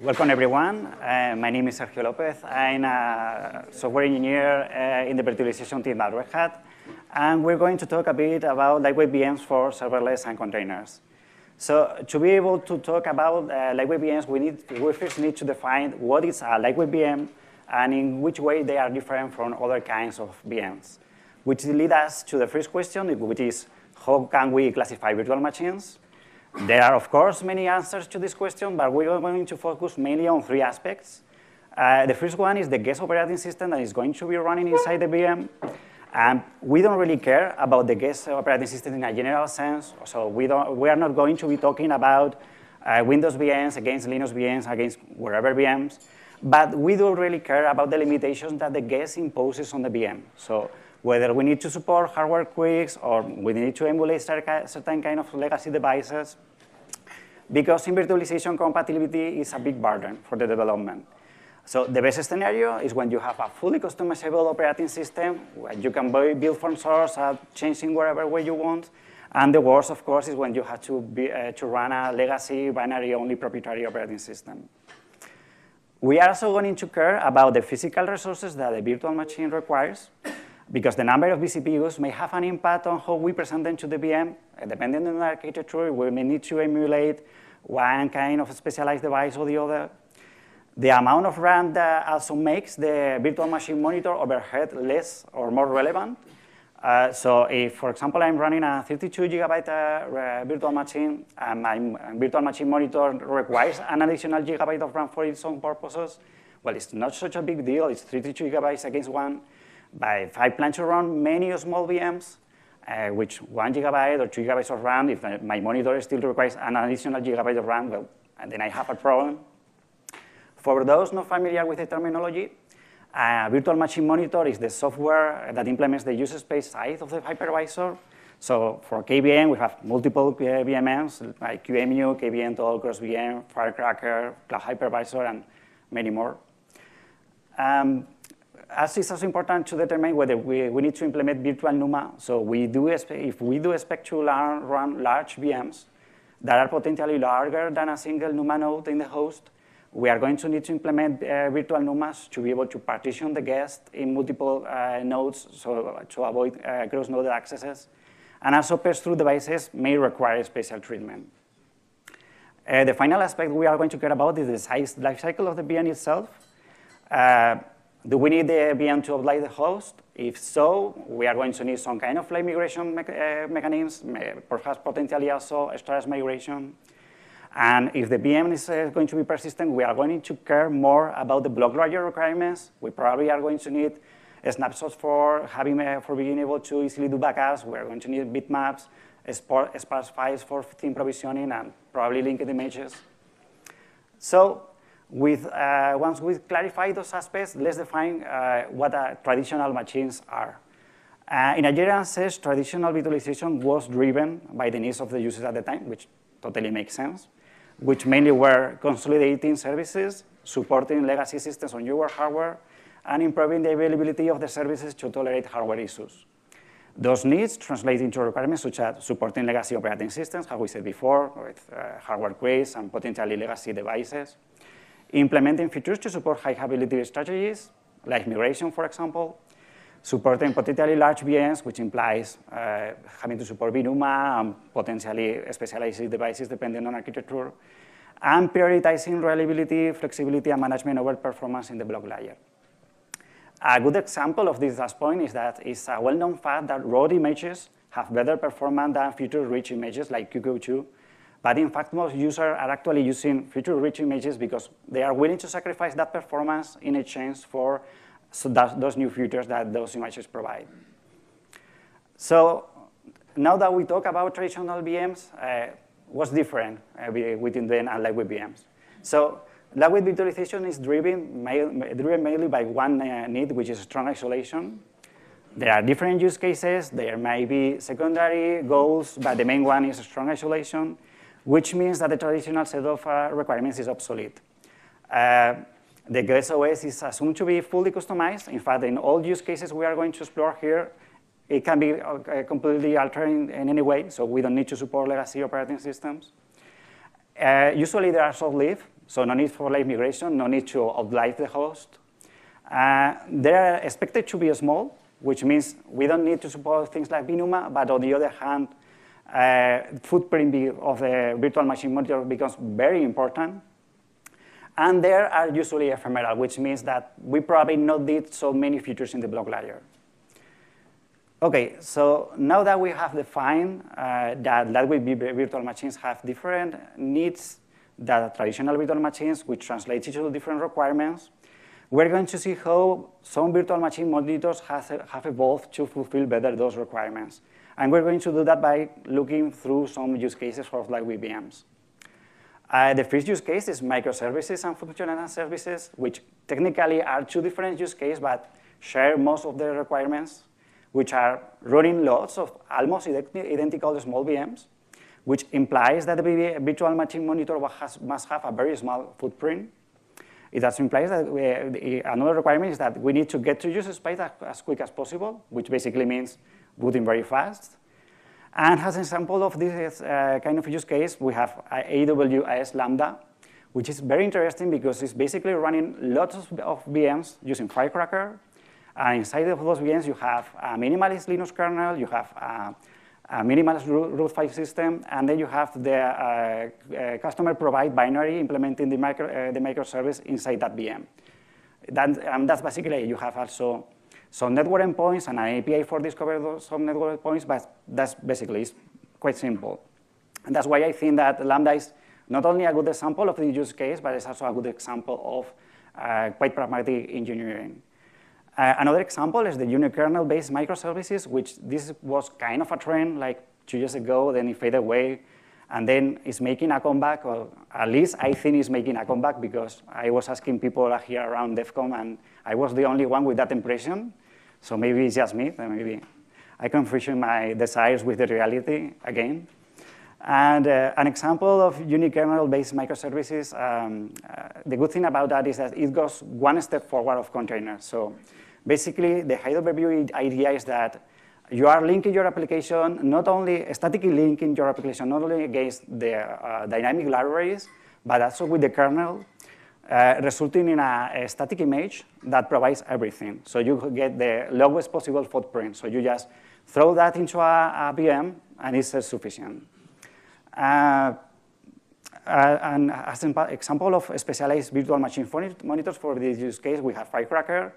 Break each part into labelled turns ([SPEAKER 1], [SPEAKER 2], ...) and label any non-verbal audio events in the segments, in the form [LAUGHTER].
[SPEAKER 1] Welcome, everyone. Uh, my name is Sergio Lopez. I'm a software engineer uh, in the virtualization team at Red Hat. And we're going to talk a bit about lightweight VMs for serverless and containers. So to be able to talk about uh, lightweight VMs, we, need, we first need to define what is a lightweight VM and in which way they are different from other kinds of VMs, which leads us to the first question, which is how can we classify virtual machines? There are, of course, many answers to this question, but we're going to focus mainly on three aspects. Uh, the first one is the guest operating system that is going to be running inside the VM. And we don't really care about the guest operating system in a general sense. So we, don't, we are not going to be talking about uh, Windows VMs against Linux VMs against wherever VMs. But we do really care about the limitations that the guest imposes on the VM. So whether we need to support hardware quirks or we need to emulate certain kind of legacy devices, because in virtualization compatibility is a big burden for the development. So the best scenario is when you have a fully customizable operating system, where you can build from source, uh, changing whatever way you want. And the worst, of course, is when you have to, be, uh, to run a legacy binary-only proprietary operating system. We are also going to care about the physical resources that a virtual machine requires because the number of vCPUs may have an impact on how we present them to the VM. Depending on the architecture, we may need to emulate one kind of specialized device or the other. The amount of RAM also makes the virtual machine monitor overhead less or more relevant. Uh, so if, for example, I'm running a 32 gigabyte uh, virtual machine and my virtual machine monitor requires an additional gigabyte of RAM for its own purposes, well, it's not such a big deal. It's 32 gigabytes against one. But if I plan to run many small VMs, uh, which one gigabyte or two gigabytes of RAM, if my monitor still requires an additional gigabyte of RAM, well, then I have a problem. For those not familiar with the terminology, a virtual machine monitor is the software that implements the user space side of the hypervisor. So for KVM, we have multiple VMs like QEMU, KVM, CrosVM, Firecracker, Cloud Hypervisor, and many more. Um, as it's also important to determine whether we, we need to implement virtual NUMA. So we do if we do expect to run large VMs that are potentially larger than a single NUMA node in the host, we are going to need to implement uh, virtual NUMAs to be able to partition the guest in multiple uh, nodes so to avoid uh, cross-node accesses. And also pass-through devices may require special treatment. Uh, the final aspect we are going to care about is the size lifecycle of the VM itself. Do we need the VM to apply the host? If so, we are going to need some kind of flight migration me uh, mechanism, perhaps potentially also storage migration. And if the VM is uh, going to be persistent, we are going to care more about the block layer requirements. We probably are going to need snapshots for having uh, for being able to easily do backups. We are going to need bitmaps, sparse files for thin provisioning, and probably linked images. So with, uh, once we clarify those aspects, let's define uh, what traditional machines are. Uh, in general sense, traditional virtualization was driven by the needs of the users at the time, which totally makes sense, which mainly were consolidating services, supporting legacy systems on newer hardware, and improving the availability of the services to tolerate hardware issues. Those needs translate into requirements such as supporting legacy operating systems, how we said before, with uh, hardware quirks and potentially legacy devices, implementing features to support high availability strategies, like migration, for example, supporting potentially large VMs, which implies uh, having to support vNUMA and potentially specialized devices depending on architecture, and prioritizing reliability, flexibility, and management over performance in the block layer. A good example of this last point is that it's a well-known fact that raw images have better performance than feature-rich images like qcow2 but in fact, most users are actually using feature-rich images because they are willing to sacrifice that performance in exchange for so those new features that those images provide. So now that we talk about traditional VMs, uh, what's different uh, within them and lightweight VMs? So lightweight virtualization is driven, driven mainly by one uh, need, which is strong isolation. There are different use cases. There may be secondary goals, but the main one is strong isolation which means that the traditional set of uh, requirements is obsolete. Uh, the guest OS is assumed to be fully customized. In fact, in all use cases we are going to explore here, it can be uh, completely altered in, in, any way, so we don't need to support legacy operating systems. Uh, usually they are short-lived, so no need for live migration, no need to outlive the host. Uh, they are expected to be small, which means we don't need to support things like vNUMA, but on the other hand, uh, footprint of the virtual machine monitor becomes very important. And they are usually ephemeral, which means that we probably not need so many features in the block layer. Okay, so now that we have defined uh, that Lightweight virtual machines have different needs that traditional virtual machines, which translates into different requirements, we're going to see how some virtual machine monitors have, have evolved to fulfill better those requirements. And we're going to do that by looking through some use cases for Lightweight VMs. Uh, the first use case is microservices and functional services, which technically are two different use cases, but share most of the requirements, which are running lots of almost identical small VMs, which implies that the virtual machine monitor has, must have a very small footprint. It also implies that we, another requirement is that we need to get to user space as quick as possible, which basically means booting very fast. And as an example of this uh, kind of use case, we have AWS Lambda, which is very interesting because it's basically running lots of, of VMs using Firecracker. And inside of those VMs, you have a minimalist Linux kernel, you have a, a minimalist root file system, and then you have the uh, uh, customer provide binary implementing the, micro, uh, the microservice inside that VM. That, and that's basically you have also some network endpoints and an API for discover those, some network endpoints, but that's basically it's quite simple. And that's why I think that Lambda is not only a good example of the use case, but it's also a good example of uh, quite pragmatic engineering. Uh, another example is the unikernel-based microservices, which this was kind of a trend like two years ago, then it faded away, and then it's making a comeback, or at least I think it's making a comeback because I was asking people here around DevConf, and I was the only one with that impression. So maybe it's just me, maybe I can confuse my desires with the reality again. And uh, an example of unikernel-based microservices, um, uh, the good thing about that is that it goes one step forward of containers. So basically, the high overview idea is that you are linking your application, not only statically linking your application, not only against the uh, dynamic libraries, but also with the kernel uh, resulting in a, a, static image that provides everything. So you get the lowest possible footprint. So you just throw that into a, a VM, and it's uh, sufficient. Uh, and as an example of specialized virtual machine monitors for this use case, we have Firecracker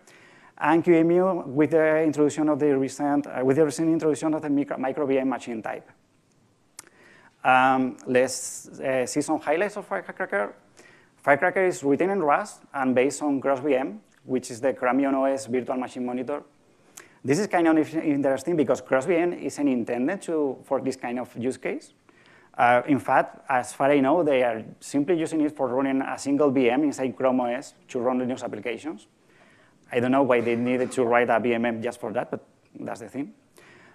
[SPEAKER 1] and QEMU with the introduction of the recent, uh, with the recent introduction of the micro, micro VM machine type. Um, let's uh, see some highlights of Firecracker. Firecracker is written in Rust and based on CrosVM, which is the Chromium OS virtual machine monitor. This is kind of interesting because CrosVM isn't intended to, for this kind of use case. Uh, in fact, as far as I know, they are simply using it for running a single VM inside Chrome OS to run Linux applications. I don't know why they needed to write a VMM just for that, but that's the thing.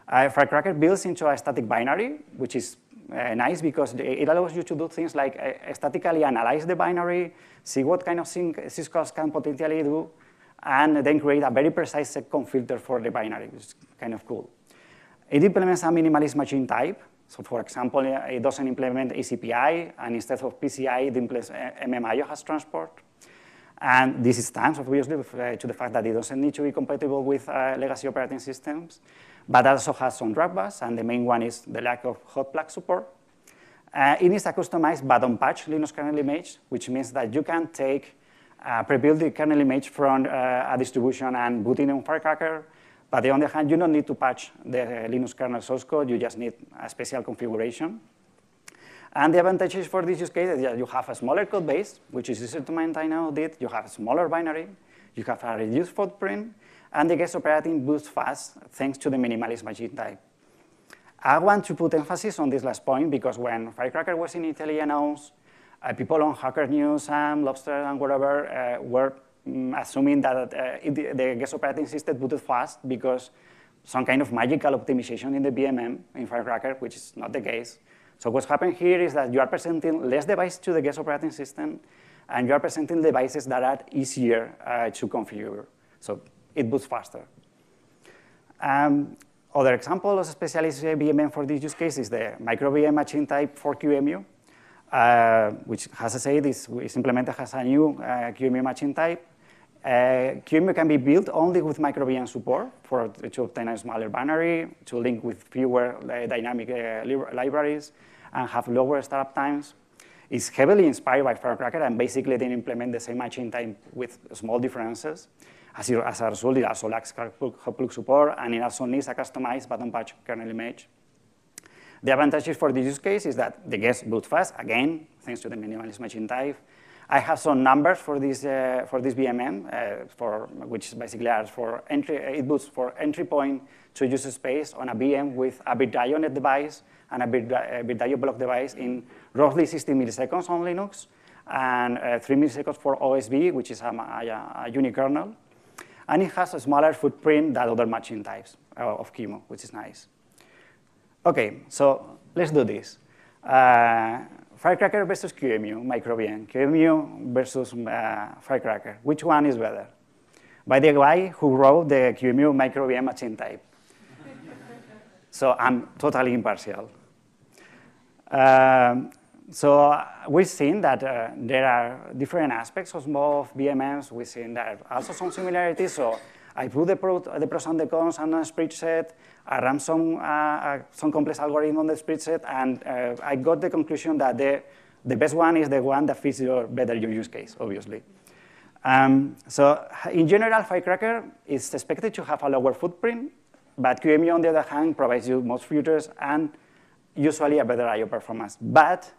[SPEAKER 1] Uh, Firecracker builds into a static binary, which is uh, nice because it allows you to do things like uh, statically analyze the binary, see what kind of syscalls can potentially do, and then create a very precise seccomp filter for the binary, which is kind of cool. It implements a minimalist machine type. So for example, it doesn't implement ACPI, and instead of PCI, it implements uh, MMIO has transport. And this is thanks, obviously, uh, to the fact that it doesn't need to be compatible with uh, legacy operating systems but also has some drawbacks, and the main one is the lack of hot plug support. Uh, it is a customized but unpatched Linux kernel image, which means that you can take a pre-built kernel image from uh, a distribution and boot it on Firecracker. But on the other hand, you don't need to patch the Linux kernel source code. You just need a special configuration. And the advantages for this use case is that you have a smaller code base, which is easier to maintain and audit. you have a smaller binary, you have a reduced footprint, and the guest operating boosts fast thanks to the minimalist machine type. I want to put emphasis on this last point because when Firecracker was initially announced, uh, people on Hacker News and Lobster and whatever uh, were um, assuming that uh, it, the guest operating system booted fast because some kind of magical optimization in the VMM in Firecracker, which is not the case. So what's happened here is that you are presenting less devices to the guest operating system, and you are presenting devices that are easier uh, to configure. So it boots faster. Um, other example of specialized VMM for this use case is the micro VM machine type for QEMU. uh, which has a say this is implemented as a new uh, QEMU machine type. Uh, QEMU can be built only with microVM support for, to obtain a smaller binary, to link with fewer uh, dynamic uh, libraries, and have lower startup times. It's heavily inspired by Firecracker, and basically they implement the same machine type with small differences. As, you, as a result, it also lacks plug support, and it also needs a customized button patch kernel image. The advantages for this use case is that the guest boot fast, again, thanks to the minimalist machine type. I have some numbers for this, uh, for this VMM, uh, for, which basically are for entry, uh, it boots for entry point to user space on a VM with a VirtIO device and a VirtIO block device in roughly 60 milliseconds on Linux, and uh, 3 milliseconds for OSv, which is a, a, a unikernel. And it has a smaller footprint than other machine types uh, of QEMU, which is nice. Okay, so let's do this. Firecracker versus QEMU, microVM. QEMU versus uh, Firecracker. Which one is better? By the guy who wrote the QEMU microVM machine type. [LAUGHS] so I'm totally impartial. Um, so we've seen that uh, there are different aspects of both VMMs. We've seen that also some similarities. So I put the, the pros and the cons on a spreadsheet. I ran some, uh, some complex algorithm on the spreadsheet, and uh, I got the conclusion that the, the best one is the one that fits your, better your use case, obviously. Um, so in general, Firecracker is expected to have a lower footprint, but QEMU, on the other hand, provides you most features and usually a better I.O. performance. But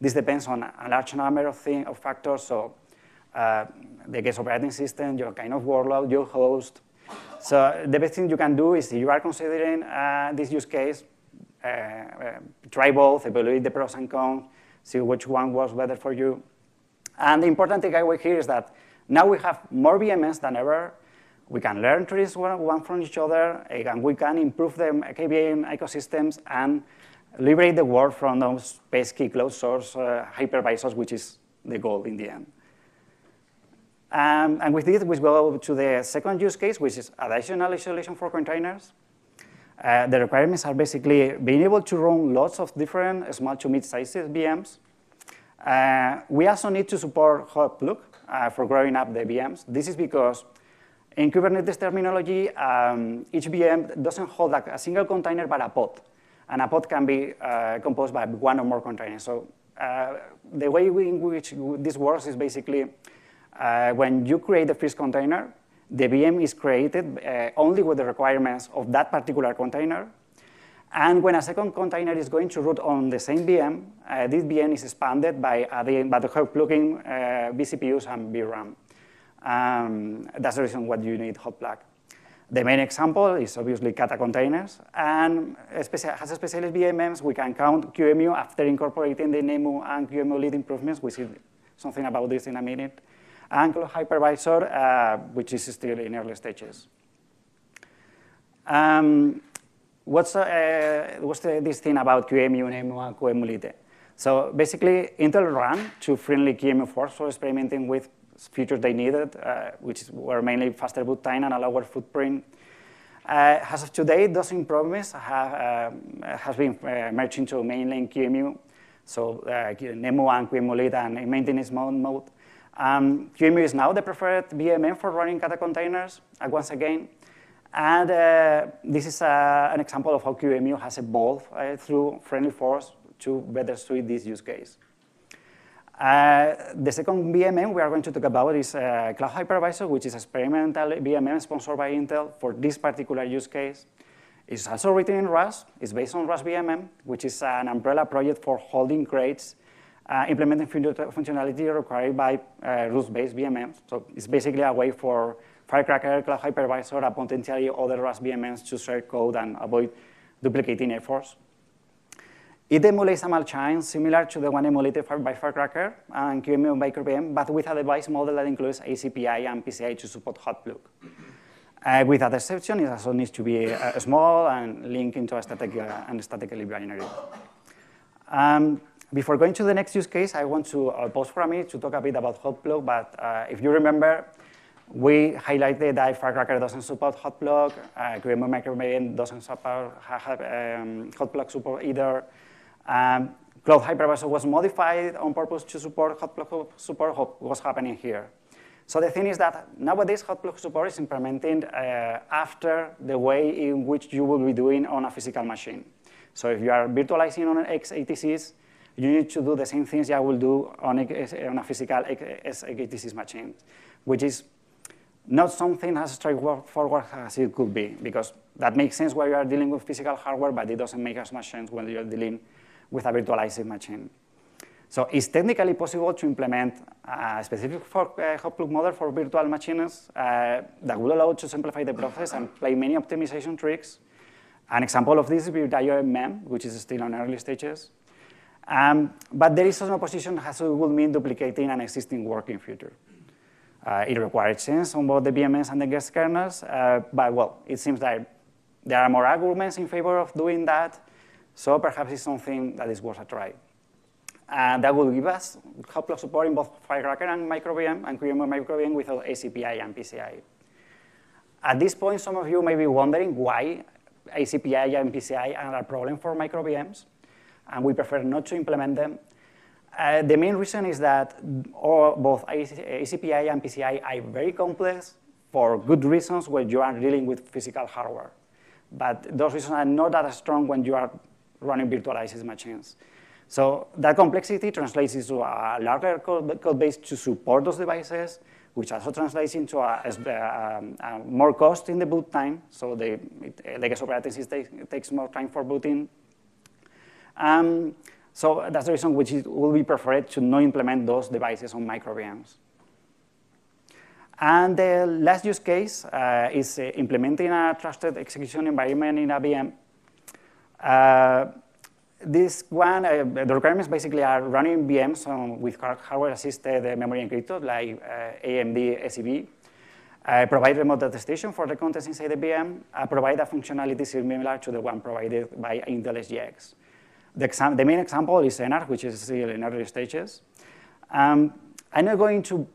[SPEAKER 1] this depends on a large number of, thing, of factors. So uh, the guest operating system, your kind of workload, your host. So the best thing you can do is if you are considering uh, this use case, uh, uh, try both, evaluate the pros and cons, see which one works better for you. And the important thing I takeaway here is that now we have more VMs than ever. We can learn trees one from each other, and we can improve the KVM ecosystems and liberate the world from those pesky closed source uh, hypervisors, which is the goal in the end. Um, and with this, we go to the second use case, which is additional isolation for containers. Uh, the requirements are basically being able to run lots of different small to mid-sized VMs. Uh, we also need to support hot plug uh, for growing up the VMs. This is because in Kubernetes terminology, um, each VM doesn't hold like a single container, but a pod. And a pod can be uh, composed by one or more containers. So uh, the way in which this works is basically uh, when you create the first container, the VM is created uh, only with the requirements of that particular container. And when a second container is going to root on the same VM, uh, this VM is expanded by, adding, by the hot plugging uh, vCPUs and VRAM. Um, that's the reason why you need hot plug. The main example is obviously Kata containers, and has specialist VMMs, we can count QEMU after incorporating the NEMU and QEMU lite improvements. We see something about this in a minute. And Hypervisor, uh, which is still in early stages. Um, what's, uh, what's this thing about QEMU, and QEMU lite? So basically, Intel ran two friendly QEMU forks for experimenting with features they needed, uh, which were mainly faster boot time and a lower footprint. Uh, as of today, those improvements have, uh, has been uh, merged into mainline QEMU, so uh, NEMU and QEMU lite and in maintenance mode. Um, QEMU is now the preferred VMM for running Kata containers, uh, once again. And uh, this is an example of how QEMU has evolved through friendly forks to better suit this use case. Uh, the second VMM we are going to talk about is uh, Cloud Hypervisor, which is experimental VMM sponsored by Intel for this particular use case. It's also written in Rust. It's based on Rust VMM, which is an umbrella project for holding crates, uh, implementing functionality required by uh, Rust-based VMMs. So it's basically a way for Firecracker, Cloud Hypervisor, and potentially other Rust VMMs to share code and avoid duplicating efforts. It emulates a chain similar to the one emulated by Firecracker and QEMU microVM, but with a device model that includes ACPI and PCI to support hot plug. Uh, with that exception, it also needs to be uh, small and linked into a static uh, and statically binary. Um, before going to the next use case, I want to uh, pause for a minute to talk a bit about hot plug, but uh, if you remember, we highlighted that Firecracker doesn't support hot plug, uh, QEMU microVM doesn't support um, hot plug support either, um, Cloud Hypervisor was modified on purpose to support hot plug support, what's happening here. So the thing is that nowadays hot plug support is implemented uh, after the way in which you will be doing on a physical machine. So if you are virtualizing on an x86, you need to do the same things you will do on a, on a physical x86 machine, which is not something as straightforward as it could be, because that makes sense when you are dealing with physical hardware, but it doesn't make as much sense when you're dealing with a virtualized machine. So it's technically possible to implement a specific for, uh, hot plug model for virtual machines uh, that will allow to simplify the process and play many optimization tricks. An example of this is VirtIO MEM, which is still on early stages. Um, but there is an opposition as it would mean duplicating an existing working feature. Uh, it requires change on both the VMMs and the guest kernels, uh, but well, it seems that there are more arguments in favor of doing that, so perhaps it's something that is worth a try. And that will give us plug support in both Firecracker and MicroVM, and QEMU MicroVM without ACPI and PCI. At this point, some of you may be wondering why ACPI and PCI are a problem for microVMs, and we prefer not to implement them. Uh, the main reason is that all, both ACPI and PCI are very complex for good reasons when you are dealing with physical hardware. But those reasons are not that strong when you are running virtualized machines. So that complexity translates into a larger code, code base to support those devices, which also translates into a, a, a more cost in the boot time. So the legacy operating system takes more time for booting. Um, so that's the reason which it will be preferred to not implement those devices on micro VMs. And the last use case uh, is uh, implementing a trusted execution environment in a VM. Uh, this one, uh, the requirements basically are running VMs um, with hardware-assisted uh, memory encrypted, like uh, AMD SEV, provide remote attestation for the contents inside the VM, provide a functionality similar to the one provided by Intel SGX. The, the main example is Enarx, which is still in early stages. Um, I'm not going to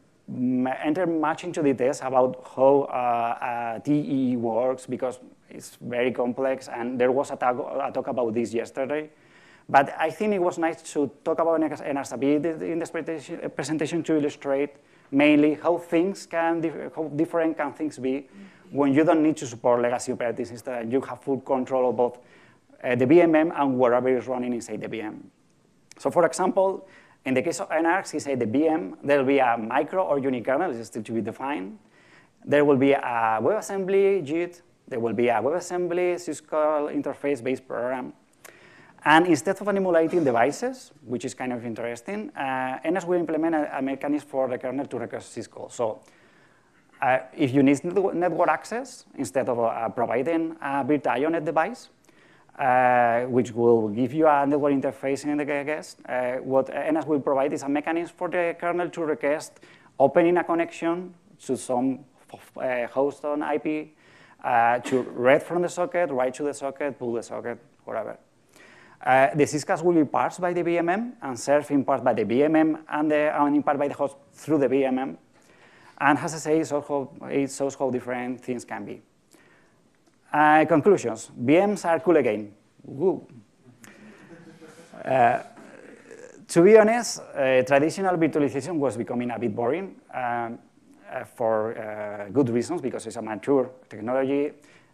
[SPEAKER 1] enter much into details about how uh, TEE works because it's very complex, and there was a talk, a talk about this yesterday. But I think it was nice to talk about Enarx a bit in this presentation to illustrate mainly how things can, how different can things be when you don't need to support legacy operating system. You have full control of both uh, the VMM and whatever is running inside the VM. So for example, in the case of Enarx, inside the VM, there will be a micro or unikernel, this is still to be defined. There will be a WebAssembly JIT, there will be a WebAssembly syscall interface-based program, and instead of emulating devices, which is kind of interesting, uh, Enarx will implement a, a, mechanism for the kernel to request syscall. So uh, if you need network access, instead of uh, providing a virtio-net device, uh, which will give you a network interface in the guest, uh, what Enarx will provide is a mechanism for the kernel to request opening a connection to some uh, host on IP, to read from the socket, write to the socket, pull the socket, whatever. Uh, the syscalls will be parsed by the VMM and served in part by the VMM and, the, and in part by the host through the VMM. And as I say, it shows how different things can be. Uh, conclusions. VMs are cool again. Uh, to be honest, uh, traditional virtualization was becoming a bit boring um, for uh, good reasons, because it's a mature technology,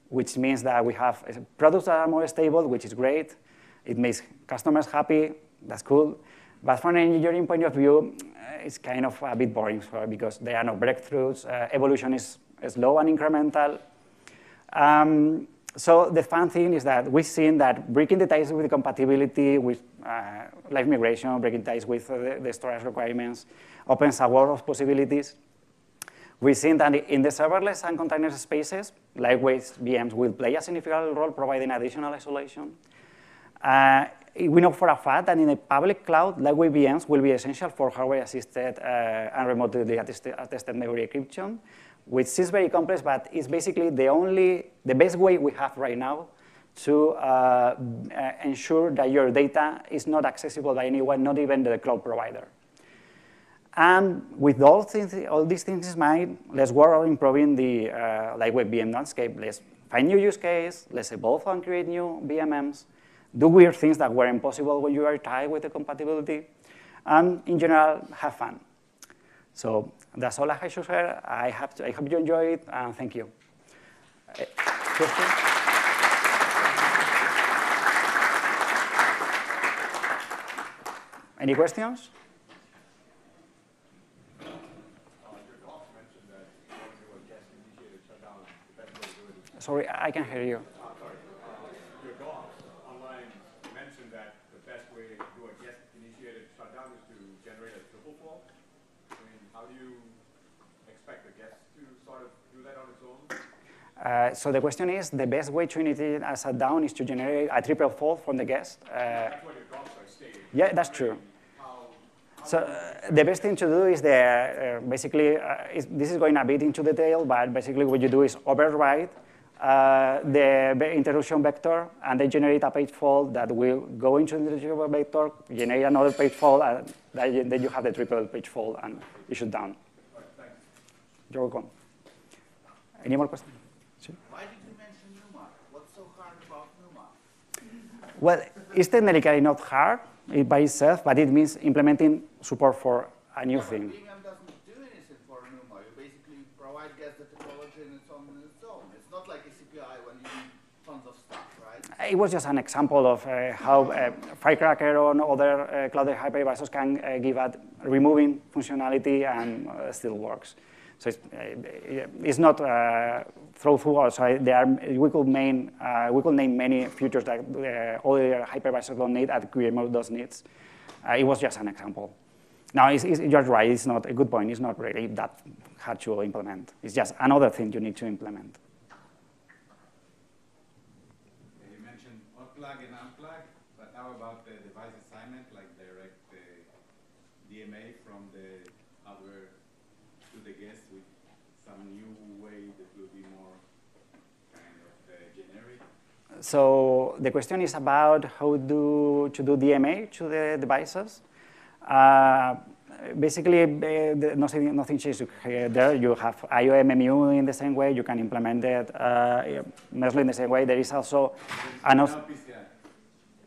[SPEAKER 1] which means that we have products that are more stable, which is great, it makes customers happy, that's cool. But from an engineering point of view, it's kind of a bit boring because there are no breakthroughs. Evolution is slow and incremental. Um, so the fun thing is that we've seen that breaking the ties with the compatibility with uh, live migration, breaking ties with the, the, storage requirements, opens a world of possibilities. We've seen that in the serverless and container spaces, lightweight VMs will play a significant role providing additional isolation. Uh, we know for a fact that in the public cloud, lightweight VMs will be essential for hardware-assisted uh, and remotely attested memory encryption, which is very complex, but it's basically the only, the best way we have right now to uh, ensure that your data is not accessible by anyone, not even the cloud provider. And with all, things, all these things in mind, let's work on improving the uh, Web VM landscape. Let's find new use case, let's evolve and create new VMMs, do weird things that were impossible when you are tied with the compatibility, and in general, have fun. So that's all I have to share. I, have to, I hope you enjoy it, and thank you. Any questions? Sorry, I can hear you.
[SPEAKER 2] Your docs online mentioned that the best way to do a guest-initiated shutdown is to generate a triple fault. I mean, how do you expect the guest to sort of do that on its own?
[SPEAKER 1] Uh, so the question is, the best way to initiate as a shutdown is to generate a triple fault from the guest. Uh,
[SPEAKER 2] That's what your are stating.
[SPEAKER 1] yeah, that's true.
[SPEAKER 2] How,
[SPEAKER 1] So uh, the best thing to do is the, uh, basically, uh, is, this is going a bit into detail, but basically what you do is override uh, the interruption vector, and they generate a page fault that will go into the interruption vector, generate another page fault, and then you- then you have the triple page fault, and you should down. You're welcome. Any more questions? Sure.
[SPEAKER 3] Why did you mention NUMA? What's so hard about NUMA?
[SPEAKER 1] Well, it's technically not hard by itself, but it means implementing support for a new thing.
[SPEAKER 3] VMM doesn't do anything for NUMA. You basically provide guess the topology and it's on its own. It's not like ACPI when you need tons of stuff, right?
[SPEAKER 1] It was just an example of uh, how uh, Firecracker or other uh, cloud hypervisors can give out removing functionality and still works. So it's, it's not uh, throw-through. So there are, we could name uh, we could name many features that uh, other hypervisors don't need and QEMU does needs. Uh, it was just an example. Now, it's, it's, you're right. It's not a good point. It's not really that hard to implement. It's just another thing you need to implement.
[SPEAKER 4] Yeah, You mentioned unplug and unplug, but how about the device assignment, like direct uh, DMA from the hardware to the guest with some new way that will be more kind of uh, generic?
[SPEAKER 1] So the question is about how do, to do DMA to the devices. Uh, basically, uh, nothing, nothing changes there. You have IOMMU in the same way. You can implement it uh, mostly in the same way. There is also an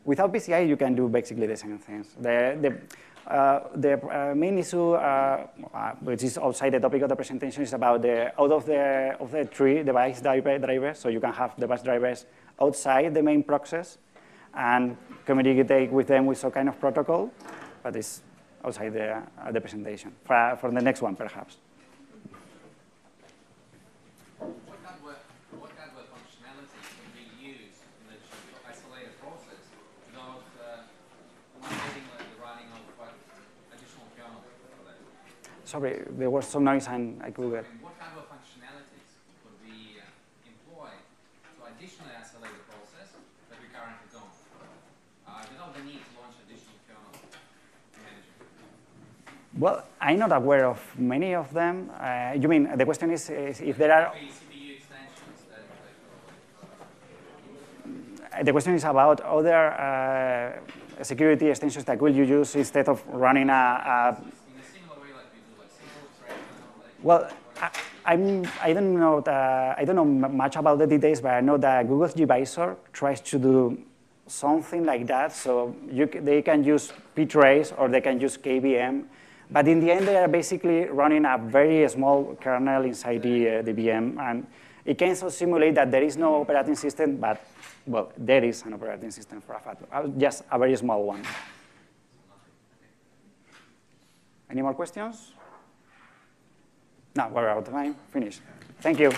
[SPEAKER 4] Without PCI.
[SPEAKER 1] You can do basically the same things. The, the, uh, the uh, main issue, uh, uh, which is outside the topic of the presentation, is about the out of the of the three device driver, drivers. So you can have device drivers outside the main process and communicate with them with some kind of protocol, but it's outside the, uh, the presentation. For, for the next one, perhaps.
[SPEAKER 5] What hardware, what hardware functionality can be used in the isolated process without uh, mandating like, the running of uh, additional kernel for that?
[SPEAKER 1] Sorry, there was some noise and I could get.
[SPEAKER 5] And what hardware functionalities could be uh, employed to additionally isolate the process that we currently don't, uh, without the need to launch additional kernel management?
[SPEAKER 1] Well, I'm not aware of many of them. Uh, you mean the question is, is if there are
[SPEAKER 5] Maybe CPU extensions that like,
[SPEAKER 1] Uh, The question is about other uh, security extensions that will you use instead of running a, a
[SPEAKER 5] in a similar way like we do like single thread, like
[SPEAKER 1] well, I, I'm, I don't know the, I don't know much about the details, but I know that Google's gvisor tries to do something like that. So you, they can use ptrace or they can use KVM, but in the end they are basically running a very small kernel inside the, uh, the VM, and it can so simulate that there is no operating system, but well, there is an operating system for a fact, uh, just a very small one. Any more questions? No, we're out of time. Finished. Thank you.